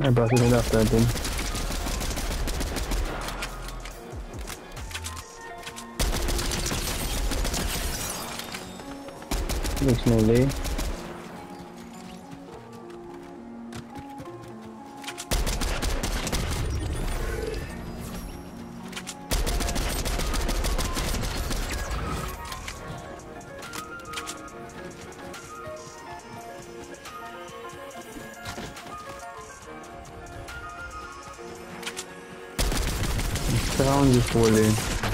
I brought it after I did. Looks no Surround this whole.